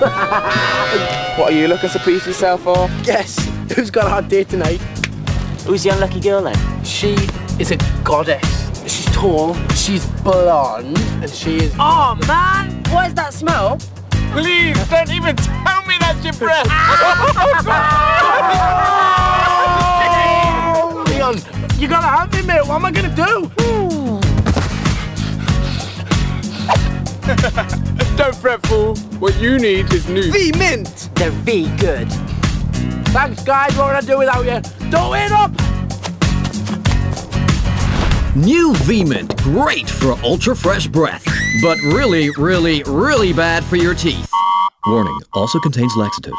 What are you looking to piece yourself for? Guess who's got a hot date tonight? Who's the unlucky girl then? She is a goddess. She's tall, she's blonde, and she is. Oh man, what is that smell? Please, don't even tell me that's your breath. Leon, you gotta help me, mate. What am I gonna do? don't fret, fool. What you need is new. V mint. They're V good. Thanks, guys. What would I do without you? Don't wait up. New V-Mint, great for ultra fresh breath, but really, really, really bad for your teeth. Warning, also contains laxative.